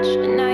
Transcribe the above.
much, and now